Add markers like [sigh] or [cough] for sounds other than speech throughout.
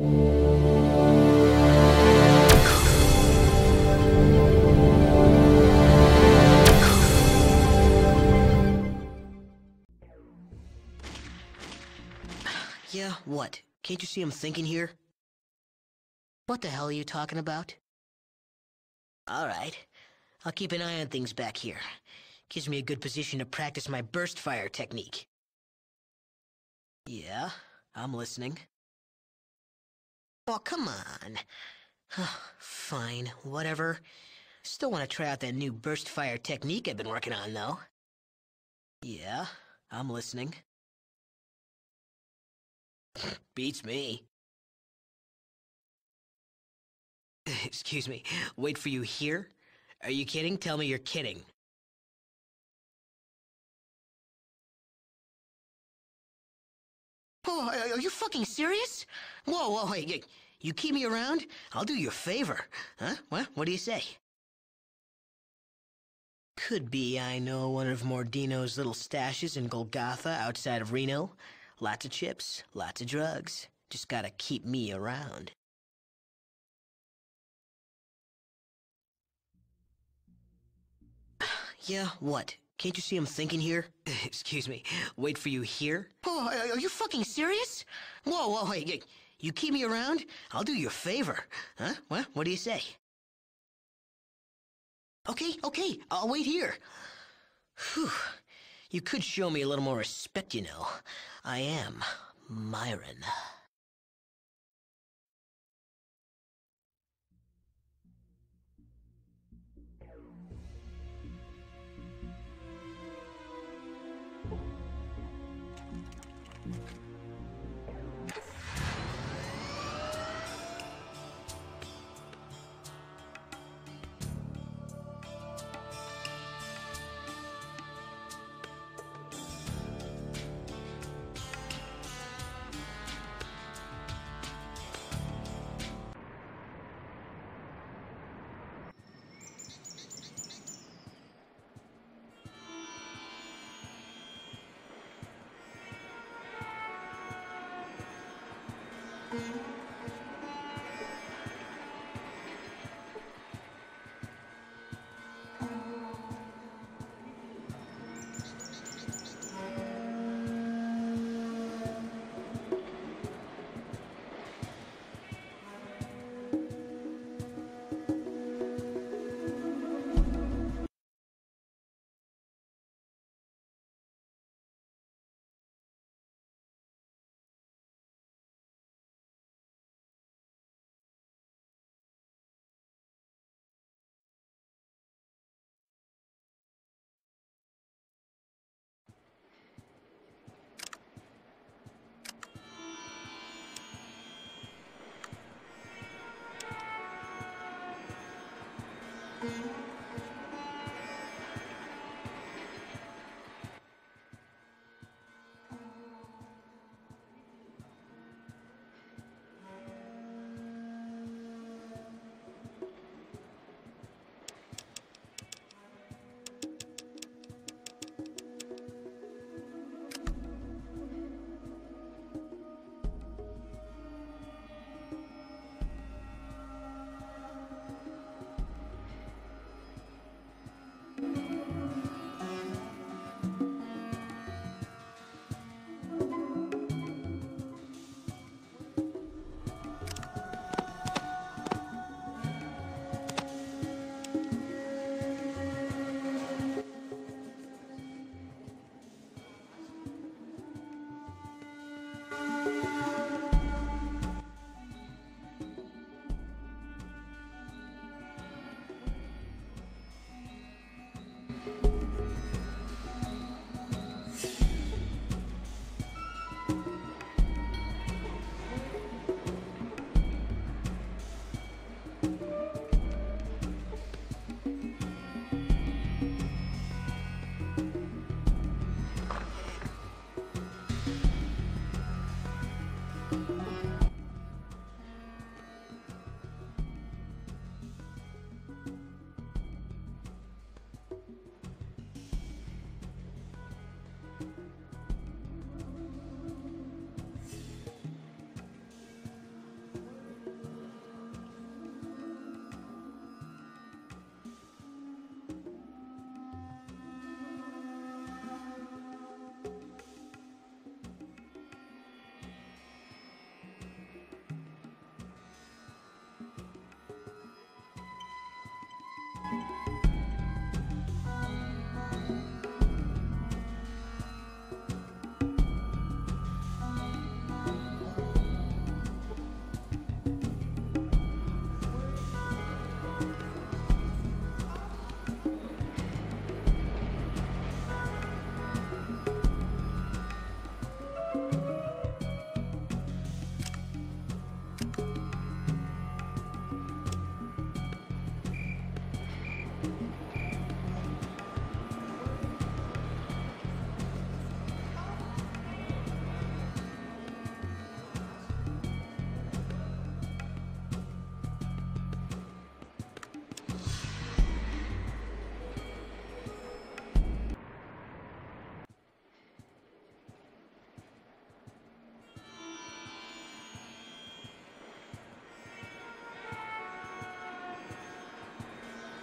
Yeah, what? Can't you see I'm thinking here? What the hell are you talking about? Alright. I'll keep an eye on things back here. Gives me a good position to practice my burst fire technique. Yeah, I'm listening. Oh, come on. Fine, whatever. Still want to try out that new burst fire technique I've been working on, though. Yeah, I'm listening. Beats me. [laughs] Excuse me, wait for you here? Are you kidding? Tell me you're kidding. Oh, are you fucking serious? Whoa, whoa, wait, you keep me around? I'll do you a favor. Huh? What? What do you say? Could be I know one of Mordino's little stashes in Golgotha outside of Reno. Lots of chips, lots of drugs. Just gotta keep me around. [sighs] yeah, what? Can't you see I'm thinking here? [laughs] Excuse me, wait for you here? Oh, are you fucking serious? Whoa, whoa, wait, you keep me around? I'll do you a favor. Huh? What? What do you say? Okay, okay, I'll wait here. Whew. You could show me a little more respect, you know. I am Myron.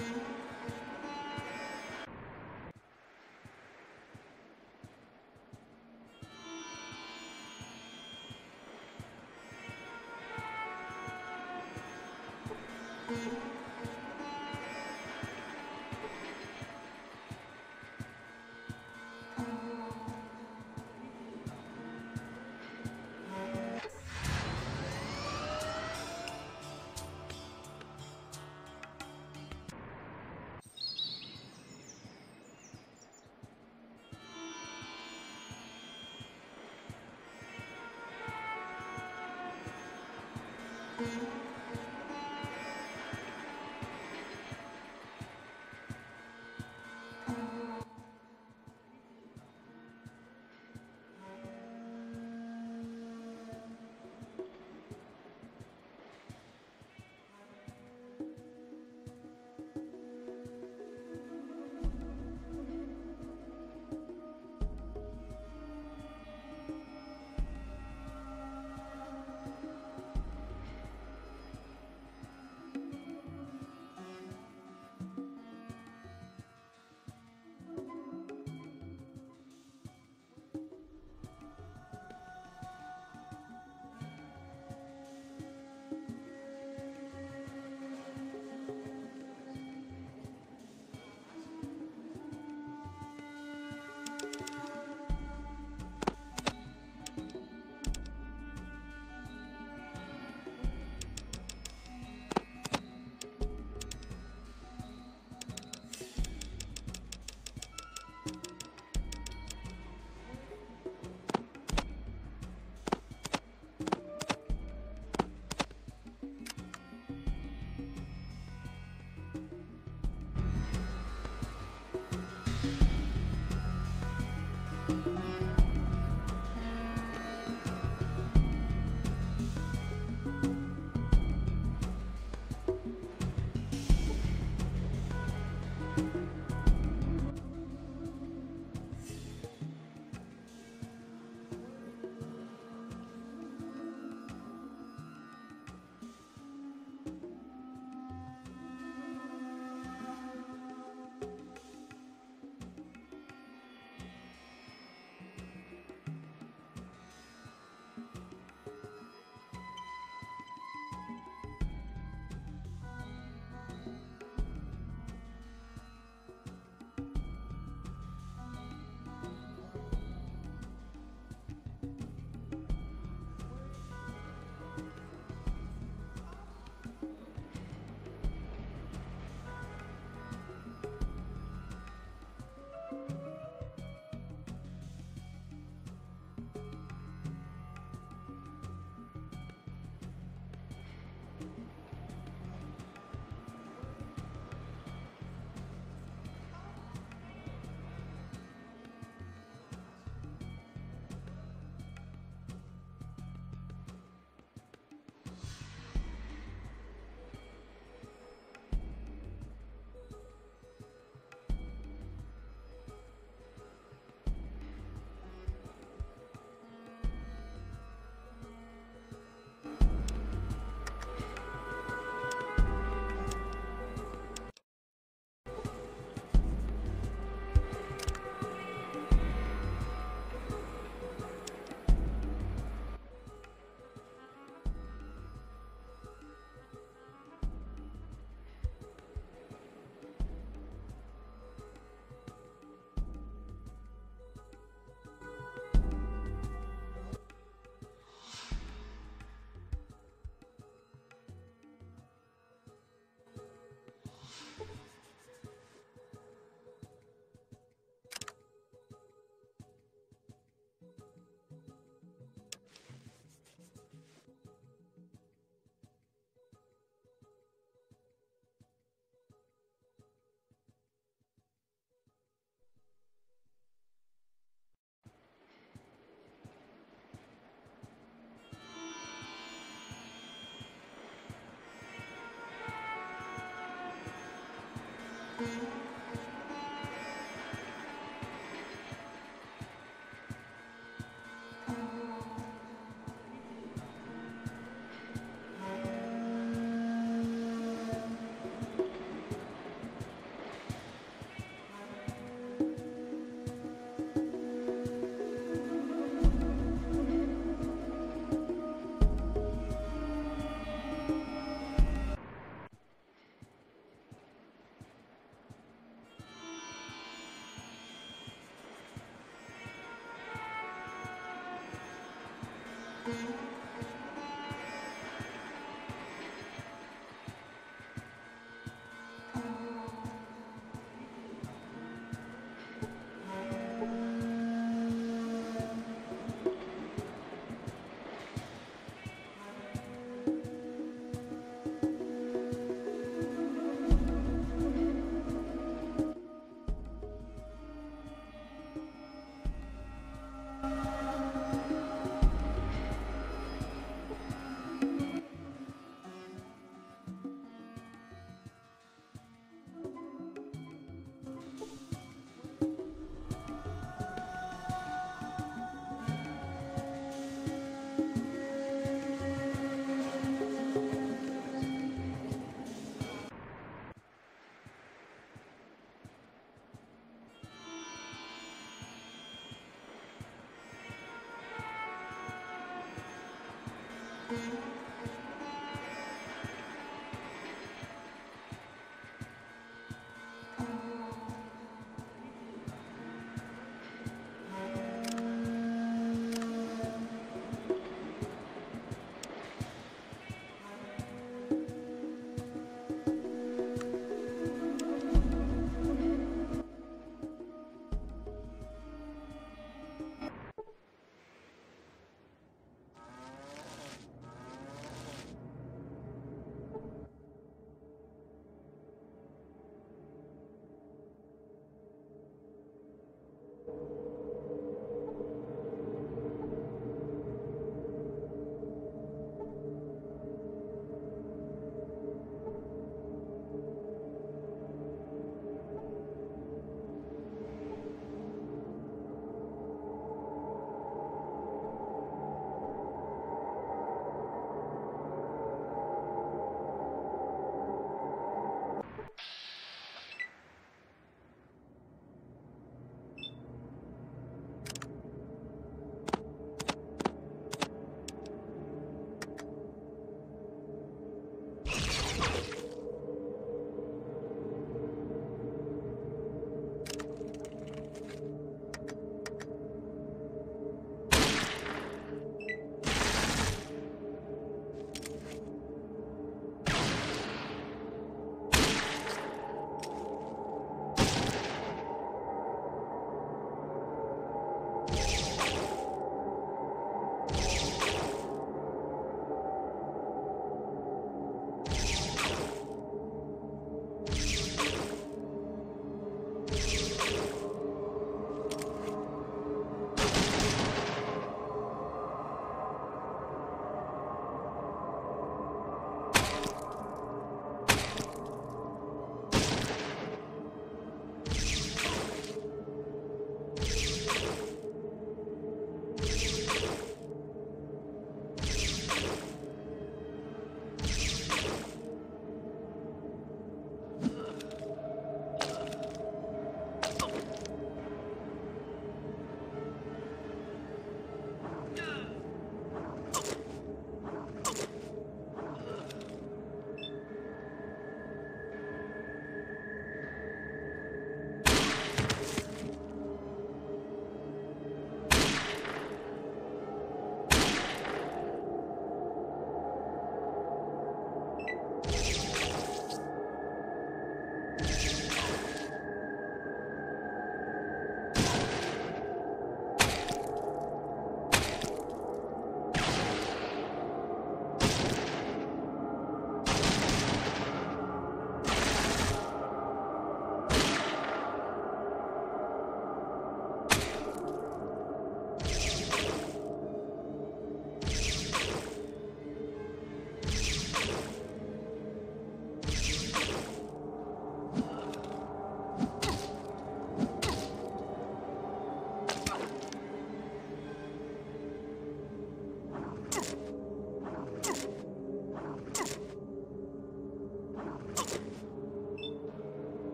Mm-hmm. Mm-hmm.